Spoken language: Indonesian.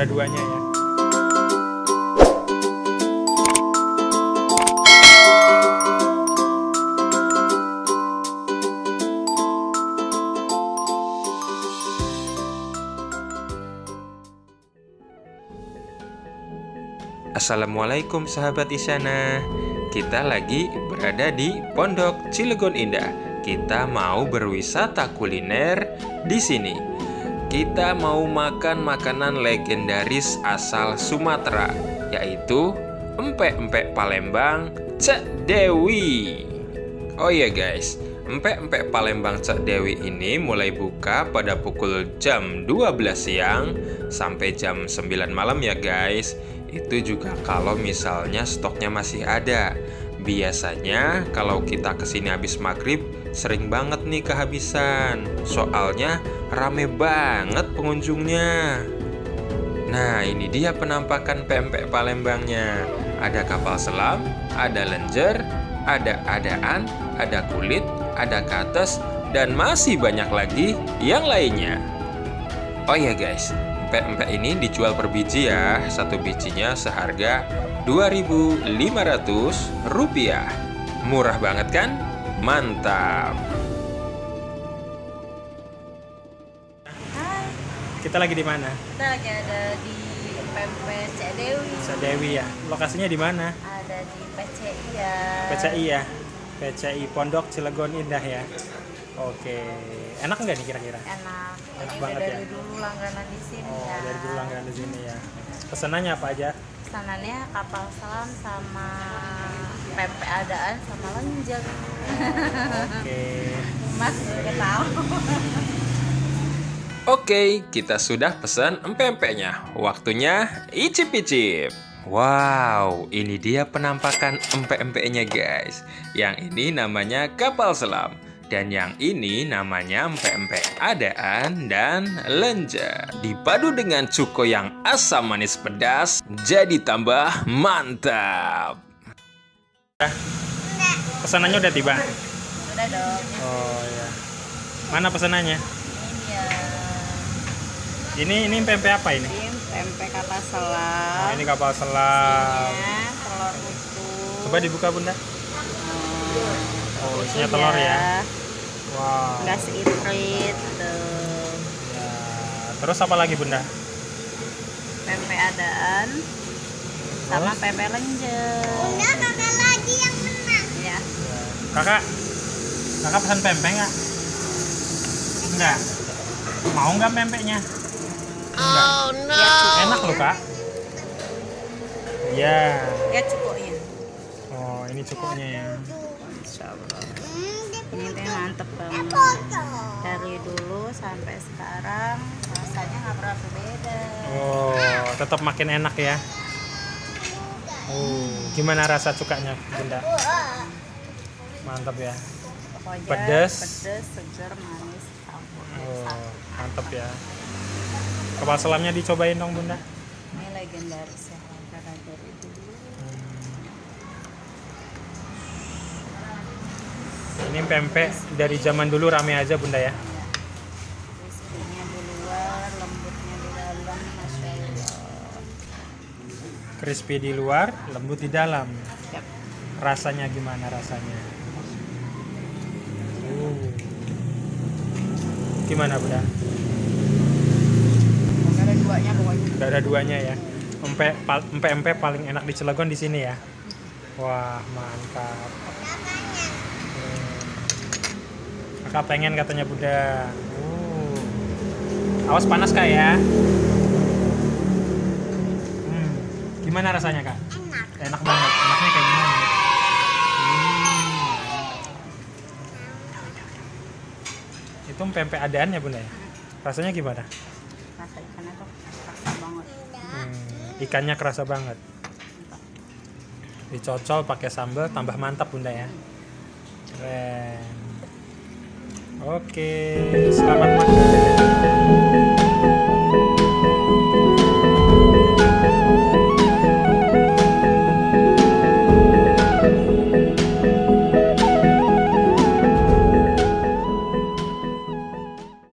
ada duanya ya. Assalamualaikum sahabat Isyana Kita lagi berada di Pondok Cilegon Indah. Kita mau berwisata kuliner di sini Kita mau makan makanan legendaris asal Sumatera Yaitu empek-empek Palembang Cek Dewi. Oh iya guys. Empek-empek Palembang Cak Dewi ini mulai buka pada pukul jam 12 siang sampai jam 9 malam ya guys. Itu juga kalau misalnya stoknya masih ada. Biasanya kalau kita ke sini habis maghrib sering banget nih kehabisan. Soalnya rame banget pengunjungnya. Nah ini dia penampakan pempek Palembangnya. Ada kapal selam, ada lenjer, ada adaan, ada kulit, ada kates, dan masih banyak lagi yang lainnya. Oh ya guys, empek-empek ini dijual per biji ya. Satu bijinya seharga Rp2.500. Murah banget kan? Mantap. Hai, Kita lagi di mana? kita lagi ada di PMP Cek Dewi. Dewi ya. Lokasinya di mana? Ada di PCI ya. PCI ya. PCI Pondok Cilegon Indah ya. Oke. Enak nggak nih kira-kira? Enak. Enak Ini banget dari ya? dulu langganan di sini Oh, ya. dari dulu langganan di sini ya. Pesanannya apa aja? Pesanannya kapal selam sama PMP adaan sama lenjeng. Oke. Mas udah tahu. Oke, kita sudah pesan empek-empeknya. Waktunya icip-icip. Wow, ini dia penampakan empek-empeknya guys. Yang ini namanya kapal selam. Dan yang ini namanya empek-empek adaan dan lenja. Dipadu dengan cuko yang asam manis pedas, jadi tambah mantap. Pesanannya udah tiba. Udah dong. Oh ya. Mana pesanannya? Ini ya. Ini ini pempek apa ini? Ini kapal Oh, selam. ini kapal selam. Isinya telur utuh. Coba dibuka bunda. Hmm, Oh, isinya telur ya. Wow. Seiprit tuh. Ya. Terus apa lagi bunda? Pempek adaan sama pempek lenjer. Udah kakak lagi yang menang. Ya. Kakak, kakak pesan pempek nggak? Enggak. Mau nggak pempeknya? Enggak. Ya, Enak loh kak. Iya. ya cukupnya. Oh ini cukupnya ya. Insya Allah. Ini teh mantep banget. Dari dulu sampai sekarang rasanya nggak pernah berbeda. Oh tetap makin enak ya. Oh gimana rasa cukanya bunda? Mantap ya. Pokoknya Pedes. pedes, segar, manis, campur. Oh Satu. mantap ya. Kapal selamnya dicobain dong bunda. Ini legendaris ya. Karena dari dulu. Ini pempek dari zaman dulu rame aja bunda ya. Crispy-nya di luar, lembutnya di dalam, masya Allah. Crispy di luar, lembut di dalam. Rasanya gimana rasanya? Uh. Gimana bunda? Nggak ada duanya pokoknya. Ada duanya ya. Pal- empek-empek paling enak di Cilegon di sini ya. Wah mantap. Kakak pengen katanya Bunda. Uh. Awas panas kak ya. Hmm. Gimana rasanya kak? Enak. Enak banget. Enaknya kayak gimana? Hmm. Itu pempek adaannya bunda ya? Rasanya gimana? Rasa ikannya tuh rasa banget. Hmm, ikannya kerasa banget. Dicocol pakai sambal tambah mantap bunda ya. Keren. Oke, selamat.